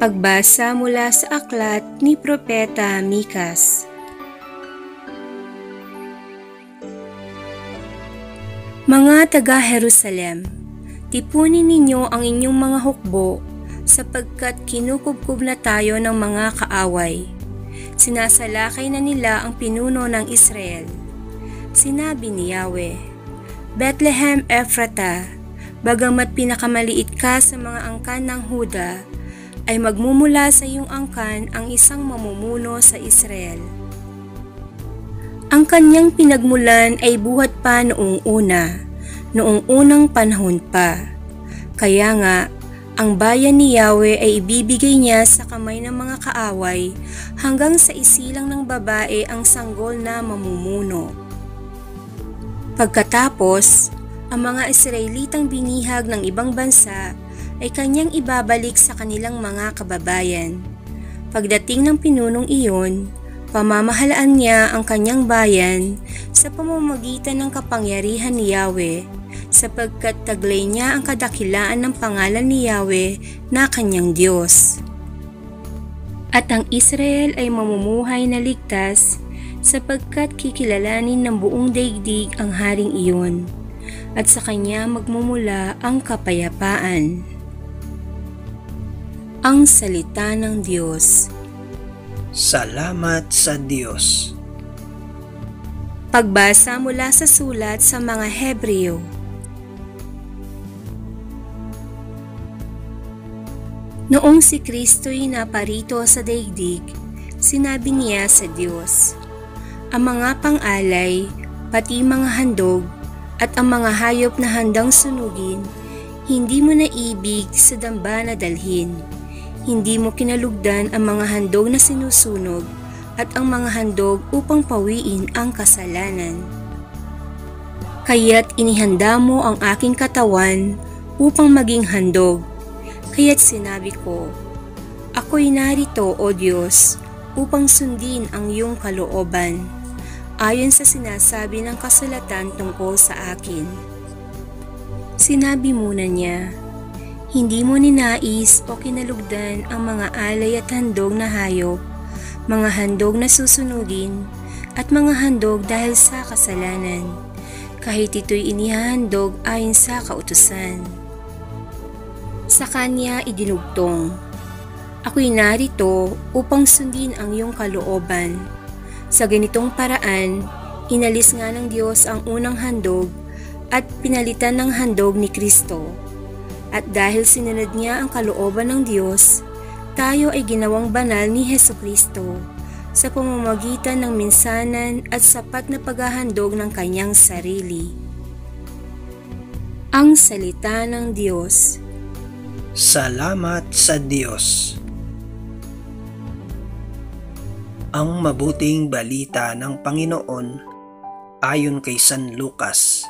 Pagbasa mula sa aklat ni Propeta Mikas. Mga taga-Jerusalem, tipunin ninyo ang inyong mga hukbo sapagkat kinukubkub na tayo ng mga kaaway. Sinasalakay na nila ang pinuno ng Israel. Sinabi ni Yahweh, Bethlehem Ephrata, bagamat pinakamaliit ka sa mga angkan ng Huda, ay magmumula sa iyong angkan ang isang mamumuno sa Israel. Ang kanyang pinagmulan ay buhat pa noong una, noong unang panahon pa. Kaya nga, ang bayan ni Yahweh ay ibibigay niya sa kamay ng mga kaaway hanggang sa isilang ng babae ang sanggol na mamumuno. Pagkatapos, ang mga Israelitang binihag ng ibang bansa ay kanyang ibabalik sa kanilang mga kababayan. Pagdating ng pinunong iyon, pamamahalaan niya ang kanyang bayan sa pamamagitan ng kapangyarihan ni Yahweh sapagkat taglay niya ang kadakilaan ng pangalan ni Yahweh na kanyang Diyos. At ang Israel ay mamumuhay na ligtas sapagkat kikilalanin ng buong daigdig ang haring iyon at sa kanya magmumula ang kapayapaan ang salita ng Diyos. Salamat sa Diyos. Pagbasa mula sa sulat sa mga Hebreo. Noong si Kristo'y naparito sa daigdig, sinabi niya sa Diyos, Ang mga pang-alay, pati mga handog, at ang mga hayop na handang sunugin, hindi mo na ibig sa damba na dalhin hindi mo kinalugdan ang mga handog na sinusunog at ang mga handog upang pawiin ang kasalanan. Kaya't inihanda mo ang aking katawan upang maging handog. Kaya't sinabi ko, Ako'y narito, O Diyos, upang sundin ang iyong kalooban, ayon sa sinasabi ng kasulatan tungkol sa akin. Sinabi muna niya, hindi mo ninais o kinalugdan ang mga alay at handog na hayop, mga handog na susunugin, at mga handog dahil sa kasalanan, kahit ito'y inihahandog ayon sa kautusan. Sa kanya idinugtong, Ako'y narito upang sundin ang iyong kalooban. Sa ganitong paraan, inalis nga ng Diyos ang unang handog at pinalitan ng handog ni Kristo at dahil sinunod niya ang kalooban ng Diyos, tayo ay ginawang banal ni Heso Kristo sa pamamagitan ng minsanan at sapat na paghahandog ng kanyang sarili. Ang Salita ng Diyos. Salamat sa Diyos. Ang mabuting balita ng Panginoon ayon kay San Lucas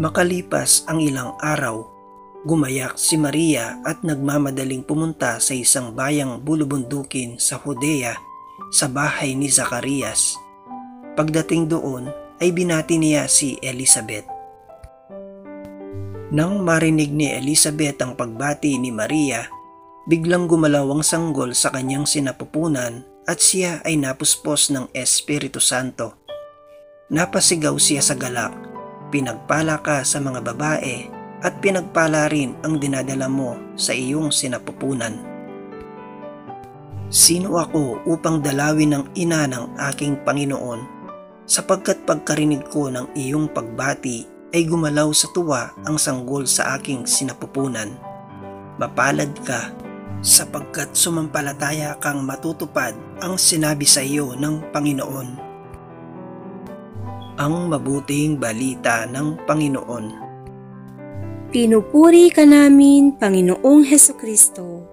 Makalipas ang ilang araw, gumayak si Maria at nagmamadaling pumunta sa isang bayang bulubundukin sa Judea sa bahay ni Zacarias. Pagdating doon ay binati niya si Elizabeth. Nang marinig ni Elizabeth ang pagbati ni Maria, biglang gumalaw ang sanggol sa kanyang sinapupunan at siya ay napuspos ng Espiritu Santo. Napasigaw siya sa galak Pinagpala ka sa mga babae at pinagpala rin ang dinadala mo sa iyong sinapupunan. Sino ako upang dalawin ng ina ng aking Panginoon sapagkat pagkarinig ko ng iyong pagbati ay gumalaw sa tuwa ang sanggol sa aking sinapupunan. Mapalad ka sapagkat sumampalataya kang matutupad ang sinabi sa iyo ng Panginoon ang mabuting balita ng Panginoon. Pinupuri ka namin, Panginoong Heso Kristo.